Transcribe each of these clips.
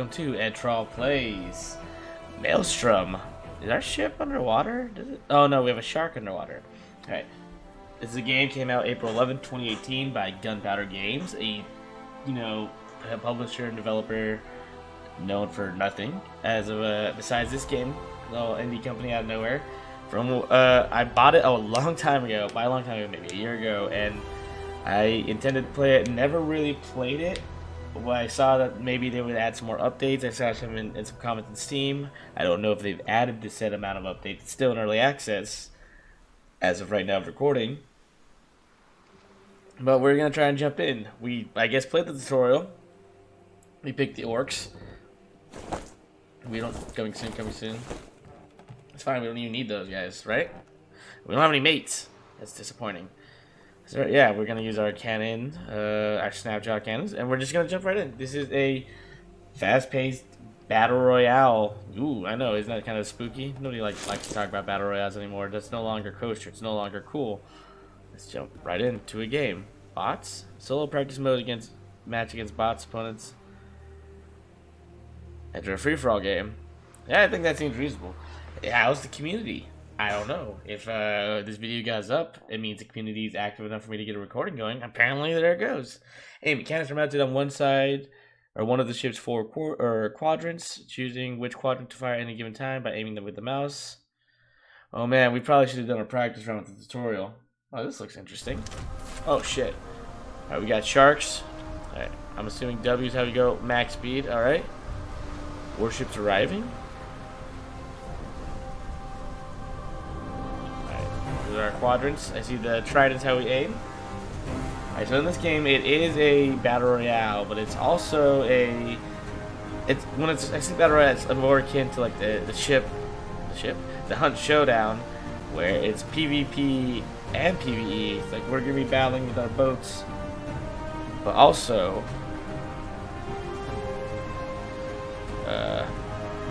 welcome to Edtrawl Plays. Maelstrom. Is our ship underwater? Oh no, we have a shark underwater. Alright. This game came out April 11, 2018 by Gunpowder Games, a you know a publisher and developer known for nothing as of uh, besides this game, little indie company out of nowhere. From uh, I bought it a long time ago, by a long time ago, maybe a year ago, and I intended to play it. Never really played it when I saw that maybe they would add some more updates, I saw some in, in, some comments in Steam. I don't know if they've added the set amount of updates. It's still in early access as of right now of recording. But we're gonna try and jump in. We I guess played the tutorial. We picked the orcs. We don't coming soon, coming soon. It's fine, we don't even need those guys, right? We don't have any mates. That's disappointing. So yeah, we're gonna use our cannon, uh, our snapshot cannons, and we're just gonna jump right in. This is a fast-paced battle royale. Ooh, I know, isn't that kind of spooky? Nobody like likes to talk about battle royales anymore. That's no longer kosher. It's no longer cool. Let's jump right into a game. Bots, solo practice mode against match against bots opponents. Enter a free for all game. Yeah, I think that seems reasonable. How's the community? I don't know. If uh, this video goes up, it means the community is active enough for me to get a recording going. Apparently, there it goes. Mechanics are mounted on one side or one of the ship's four qu or quadrants, choosing which quadrant to fire at any given time by aiming them with the mouse. Oh man, we probably should have done a practice round with the tutorial. Oh, this looks interesting. Oh shit. Alright, we got sharks. Alright, I'm assuming W is how we go max speed. Alright. Warships arriving. Quadrants. I see the tridents how we aim. Alright, so in this game it is a battle royale, but it's also a it's when it's I see battle royale it's more akin to like the, the ship the ship the hunt showdown where it's PvP and PvE. It's like we're gonna be battling with our boats. But also uh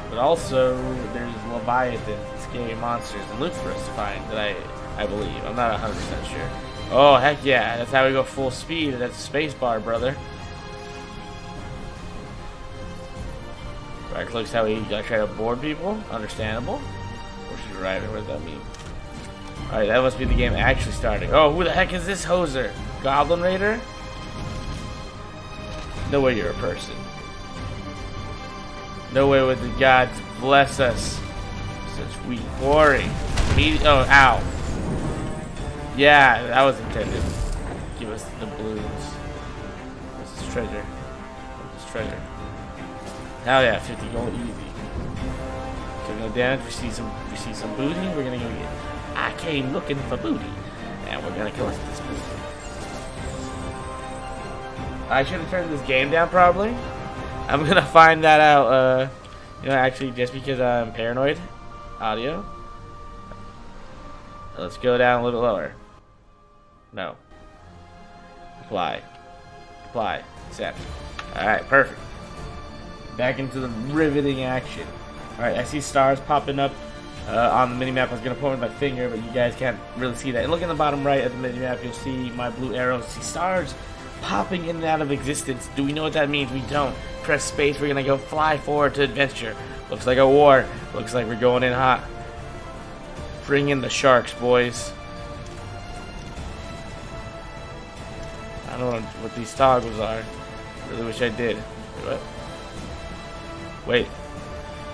but also there's Leviathan, scary monsters and loot for us to find that I I believe. I'm not 100% sure. Oh, heck yeah. That's how we go full speed. That's a space bar, brother. Right clicks how we uh, try to board people. Understandable. Or should driving? What does that mean? Alright, that must be the game actually starting. Oh, who the heck is this hoser? Goblin Raider? No way you're a person. No way would the gods bless us. Such weak quarry. Me oh, ow. Yeah, that was intended. Give us the blues. This is treasure. This is treasure. Hell yeah, 50 gold easy. Okay, no damage. We see some. We see some booty. We're gonna go get. I came looking for booty, and we're gonna collect this booty. I should have turned this game down probably. I'm gonna find that out. Uh, you know, actually, just because I'm paranoid. Audio. Let's go down a little lower. No. Apply. Apply. Accept. Alright, perfect. Back into the riveting action. Alright, I see stars popping up uh, on the minimap. I was going to point with my finger, but you guys can't really see that. And look in the bottom right of the minimap, you'll see my blue arrows. See stars popping in and out of existence. Do we know what that means? We don't. Press space, we're going to go fly forward to adventure. Looks like a war. Looks like we're going in hot. Bring in the sharks, boys. Don't know what these toggles are. Really wish I did. What? Wait.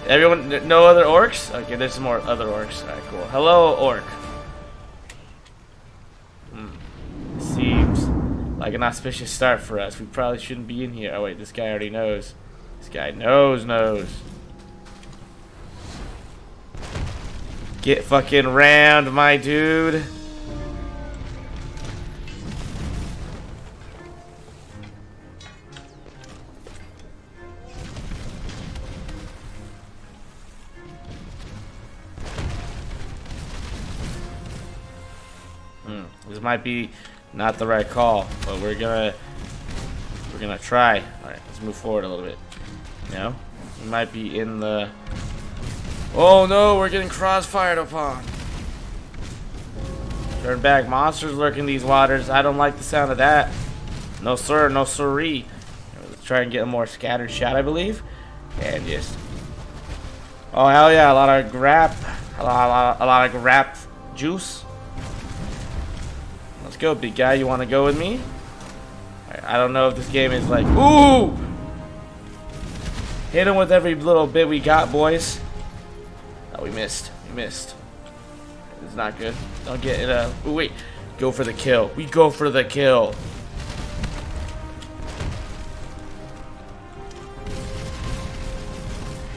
Everyone, no other orcs? Okay, there's more other orcs. Alright, cool. Hello, orc. Hmm. Seems like an auspicious start for us. We probably shouldn't be in here. Oh, wait, this guy already knows. This guy knows, knows. Get fucking round, my dude. This might be not the right call, but we're gonna we're gonna try. All right, let's move forward a little bit. You know, we might be in the. Oh no, we're getting crossfired upon. Turn back, monsters lurking these waters. I don't like the sound of that. No sir, no siree. Let's try and get a more scattered shot, I believe. And just... Oh, hell yeah, a lot of grab. A lot, a lot, a lot of grab juice. Let's go, big guy. You want to go with me? I don't know if this game is like... Ooh! Hit him with every little bit we got, boys. Oh, we missed. We missed. It's not good. Don't get it. Uh, ooh, wait. Go for the kill. We go for the kill.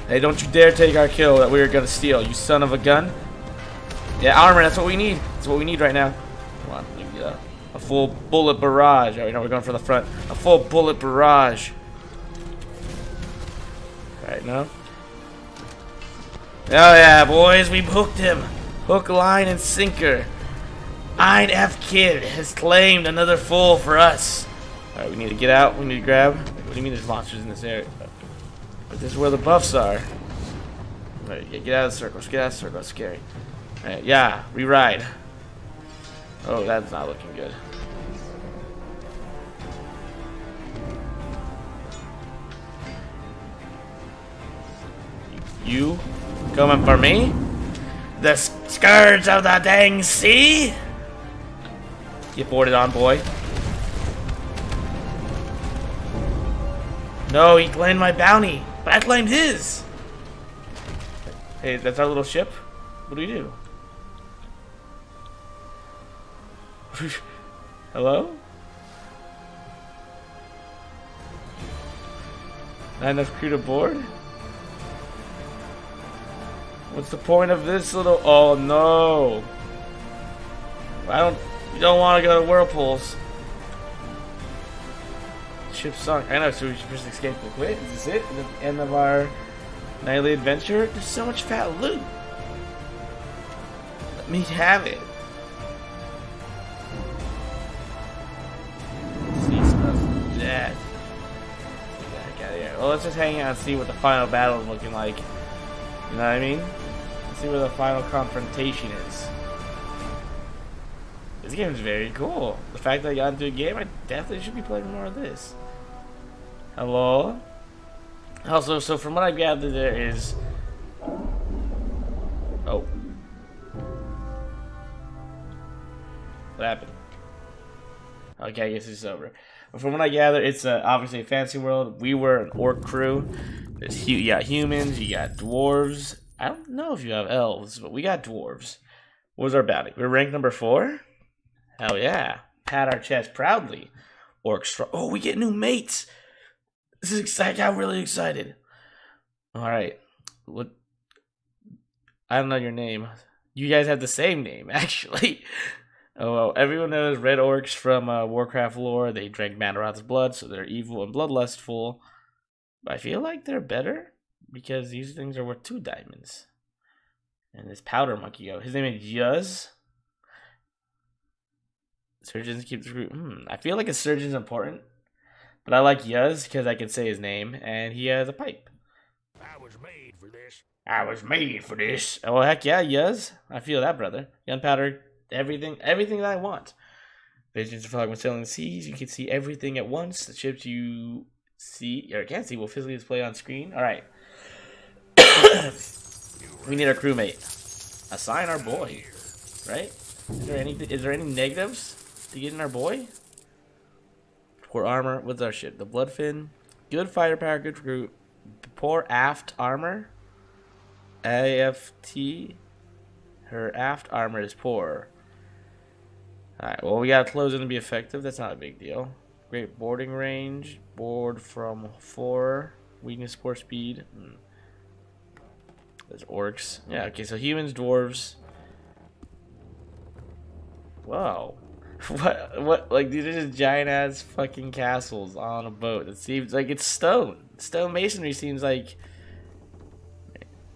Hey, don't you dare take our kill that we were gonna steal, you son of a gun. Yeah, armor, that's what we need. That's what we need right now. Come on, a, full bullet barrage. Oh, Alright, now we're going for the front. A full bullet barrage. Right now. Oh yeah, boys, we hooked him. Hook, line, and sinker. Ein F Kid has claimed another full for us. Alright, we need to get out. We need to grab. What do you mean there's monsters in this area? But this is where the buffs are. Right, get out of the circle. Get out of the circle. It's scary. Right, yeah, re-ride. Oh, that's not looking good. You coming for me? The scourge of the dang sea? Get boarded on, boy. No, he claimed my bounty. But I claimed his! Hey, that's our little ship? What do we do? Hello? Not enough crew to board? What's the point of this little... Oh, no! I don't... You don't want to go to whirlpools. Ship sunk. I know, so we should just escape and quit. Is this it? The end of our nightly adventure? There's so much fat loot. Let me have it. Sea smells death. Well, let's just hang out and see what the final battle is looking like. You know what I mean? See where the final confrontation is. This game is very cool. The fact that I got into a game, I definitely should be playing more of this. Hello? Also, so from what I gathered, there is... Oh. What happened? Okay, I guess it's over. But from what I gather, it's uh, obviously a fantasy world. We were an orc crew. There's you got humans, you got dwarves. I don't know if you have elves, but we got dwarves. What was our bounty? We are ranked number four? Hell yeah. Pat our chest proudly. Orc Oh, we get new mates! This is exciting. I'm really excited. All right. What? I don't know your name. You guys have the same name, actually. oh well, everyone knows red orcs from uh, Warcraft lore. They drank Mannoroth's blood, so they're evil and bloodlustful. I feel like they're better because these things are worth two diamonds. And this powder monkey go. His name is Yuz. Surgeons keep the Hmm. I feel like a surgeon's important but I like Yuz because I can say his name, and he has a pipe. I was made for this. I was made for this. Oh heck yeah, Yuz. I feel that, brother. Gunpowder, everything, everything that I want. Visions of Frog sailing the seas. You can see everything at once. The ships you see or can't see will physically display on screen. All right. We need our crewmate. Assign our boy. Right? Is there any? Is there any negatives to getting our boy? Poor armor. What's our ship? The Bloodfin. Good firepower, good recruit. Poor aft armor. AFT. Her aft armor is poor. Alright, well, we got closing to be effective. That's not a big deal. Great boarding range. Board from 4. Weakness, poor speed. Hmm. There's orcs. Yeah, okay, so humans, dwarves. Wow. What? What? Like these are just giant ass fucking castles on a boat. It seems like it's stone. Stone masonry seems like.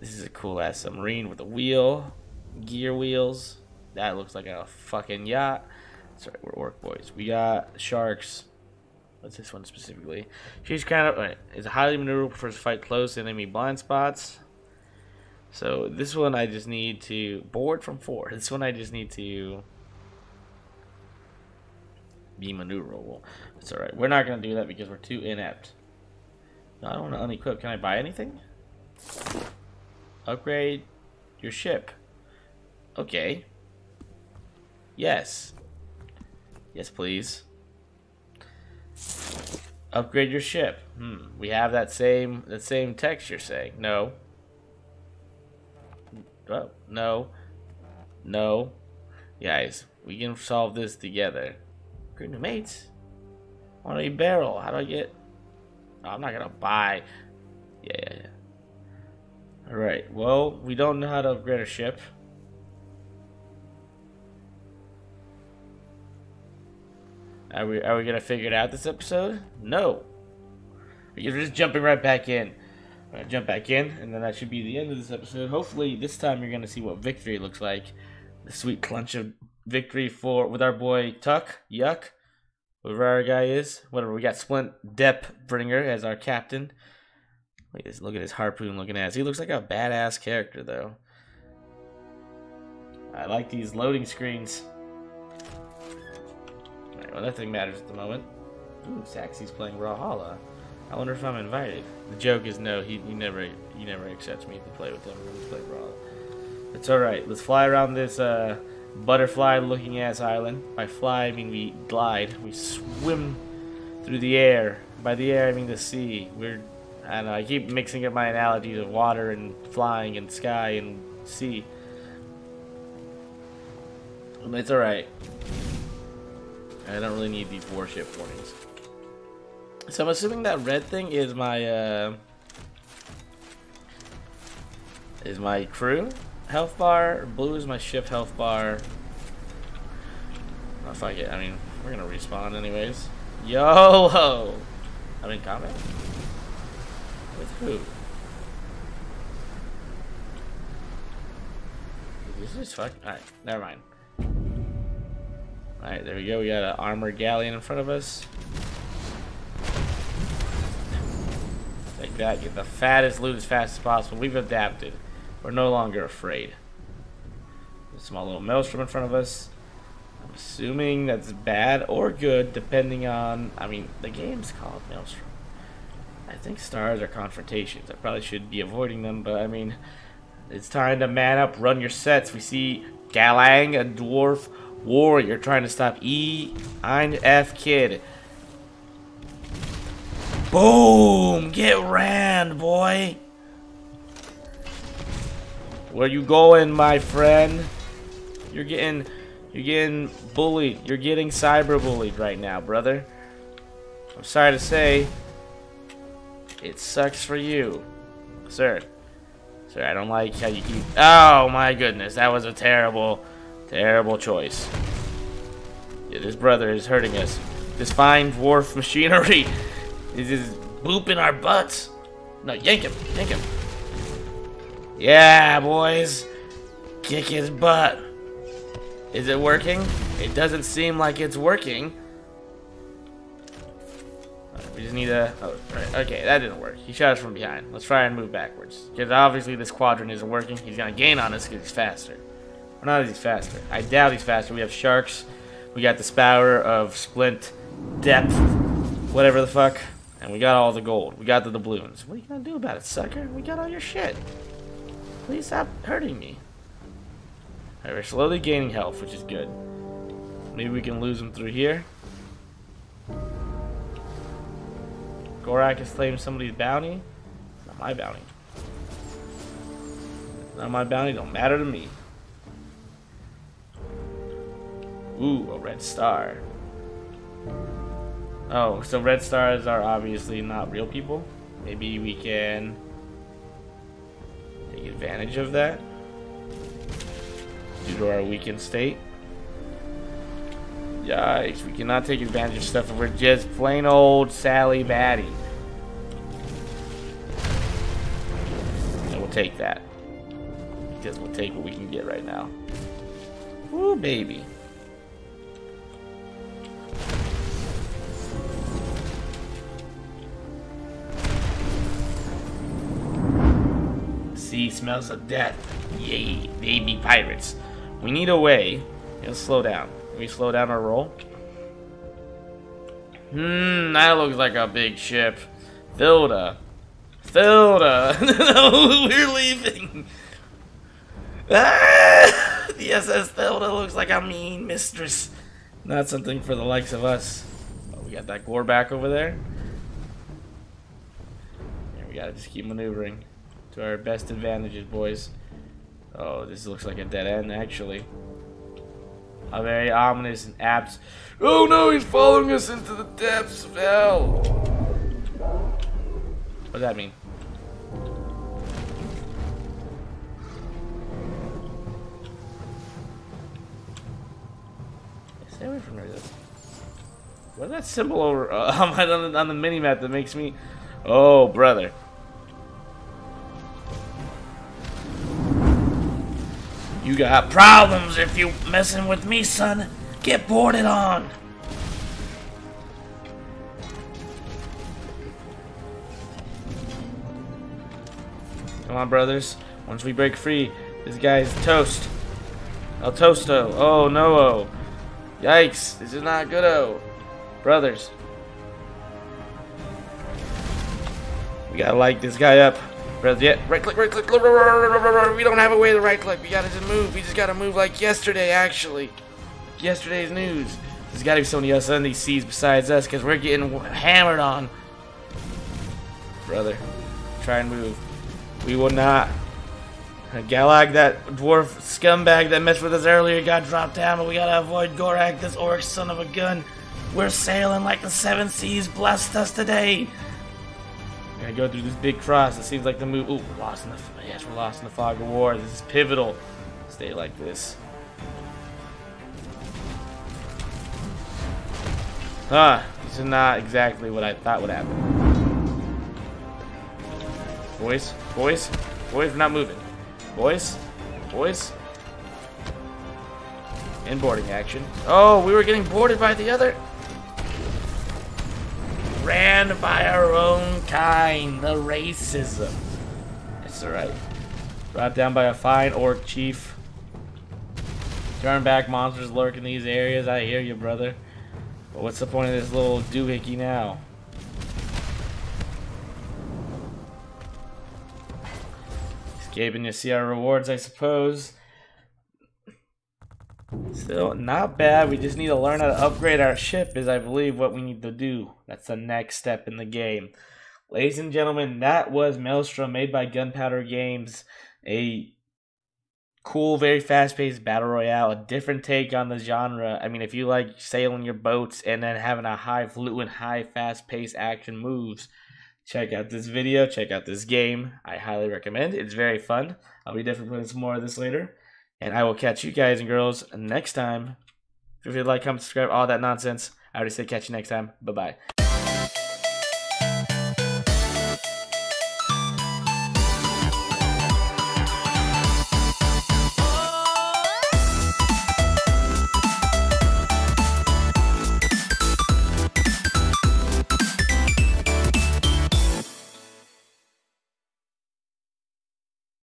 This is a cool ass submarine with a wheel, gear wheels. That looks like a fucking yacht. Sorry, we're orc boys. We got sharks. What's this one specifically? She's kind of right, is highly maneuverable, prefers to fight close enemy blind spots. So this one I just need to board from four. This one I just need to be maneuverable. It's alright. We're not to do that because we're too inept. No, I don't want to unequip. Can I buy anything? Upgrade your ship. Okay. Yes. Yes, please. Upgrade your ship. Hmm. We have that same that same text you're saying. No. Oh, no. No. Guys, we can solve this together. Great new mates. On a barrel. How do I get oh, I'm not gonna buy. Yeah, yeah, yeah. Alright, well, we don't know how to upgrade a ship. Are we are we gonna figure it out this episode? No. We're just jumping right back in. Gonna jump back in, and then that should be the end of this episode. Hopefully, this time you're gonna see what victory looks like. The sweet clutch of victory for with our boy Tuck. Yuck. Whoever our guy is. Whatever. We got Splint Depbringer as our captain. Look at, his, look at his harpoon looking ass. He looks like a badass character, though. I like these loading screens. Alright, well, nothing matters at the moment. Ooh, Saxy's playing Brawlhalla. I wonder if I'm invited. The joke is no, he, he never he never accepts me to play with him we play Brawlhalla. It's alright. Let's fly around this uh, butterfly looking ass island. By fly, I mean we glide. We swim through the air. By the air, I mean the sea. We're, I don't know, I keep mixing up my analogies of water and flying and sky and sea. It's alright. I don't really need these warship warnings. So I'm assuming that red thing is my, uh, is my crew health bar. Blue is my ship health bar. Oh, fuck it. I mean, we're gonna respawn anyways. Yo! ho! I'm in combat? With who? This is fuck. Alright, never mind. Alright, there we go. We got an armored galleon in front of us. Like that. Get the fattest loot as fast as possible. We've adapted. We're no longer afraid. Small little maelstrom in front of us. I'm assuming that's bad or good, depending on... I mean, the game's called Maelstrom. I think stars are confrontations. I probably should be avoiding them, but I mean... It's time to man up, run your sets. We see Galang, a dwarf warrior, trying to stop E. Ein F. Kid. Boom! Get ran, boy! Where you going, my friend? You're getting, you're getting bullied. You're getting cyber bullied right now, brother. I'm sorry to say, it sucks for you, sir. Sir, I don't like how you keep. Oh my goodness, that was a terrible, terrible choice. Yeah, this brother is hurting us. This fine dwarf machinery is just booping our butts. No, yank him, yank him. Yeah, boys. Kick his butt. Is it working? It doesn't seem like it's working. Right, we just need a... Oh, right. Okay, that didn't work. He shot us from behind. Let's try and move backwards. Because obviously this quadrant isn't working. He's going to gain on us because he's faster. Or not he's faster. I doubt he's faster. We have sharks. We got the spower of splint depth. Whatever the fuck. And we got all the gold. We got the doubloons. What are you to do about it, sucker? We got all your shit. Please stop hurting me. Alright, we're slowly gaining health, which is good. Maybe we can lose him through here. Gorak has claimed somebody's bounty. Not my bounty. Not my bounty, don't matter to me. Ooh, a red star. Oh, so red stars are obviously not real people. Maybe we can take advantage of that due to our weakened state. Yikes, we cannot take advantage of stuff if we're just plain old Sally Batty. And we'll take that. Because we'll take what we can get right now. Woo, baby. Smells of death. Yay, baby pirates. We need a way. Let's slow down. Can we slow down our roll? Hmm, that looks like a big ship. Vilda. Thilda! no, we're leaving! Ah! The SS Thilda looks like a mean mistress. Not something for the likes of us. Oh, we got that gore back over there. And we gotta just keep maneuvering to our best advantages, boys. Oh, this looks like a dead end, actually. A very ominous and abs. Oh no, he's following us into the depths of hell. What does that mean? Stay away from her. What's that symbol over uh, on the, on the mini map that makes me? Oh, brother. You got problems if you messing with me, son. Get boarded on. Come on, brothers. Once we break free, this guy's toast. El Toasto. Oh, no. -oh. Yikes. This is not good. Oh, Brothers. We gotta light this guy up. Brothers, yeah. Right click, right click. We don't have a way to right click. We gotta just move. We just gotta move like yesterday, actually. Yesterday's news. There's gotta be somebody else on these seas besides us, because we're getting hammered on. Brother, try and move. We will not. Galag, that dwarf scumbag that messed with us earlier, got dropped down, but we gotta avoid Gorak, this orc son of a gun. We're sailing like the seven seas blessed us today. Gotta go through this big cross. It seems like the move. Ooh, we're lost in the. Yes, we're lost in the fog of war. This is pivotal. Stay like this. Ah, this is not exactly what I thought would happen. Boys, boys, boys, we're not moving. Boys, boys. In boarding action. Oh, we were getting boarded by the other. Ran by our own kind. The racism. It's alright. Brought down by a fine orc chief. Turn back monsters lurk in these areas. I hear you, brother. But what's the point of this little doohickey now? Escaping to see our rewards, I suppose. Still, not bad. We just need to learn how to upgrade our ship is, I believe, what we need to do. That's the next step in the game. Ladies and gentlemen, that was Maelstrom made by Gunpowder Games. A cool, very fast-paced battle royale. A different take on the genre. I mean, if you like sailing your boats and then having a high fluent, high fast-paced action moves, check out this video. Check out this game. I highly recommend. It's very fun. I'll be definitely playing some more of this later. And I will catch you guys and girls next time. If you like, comment, subscribe, all that nonsense. I already said catch you next time. Bye bye.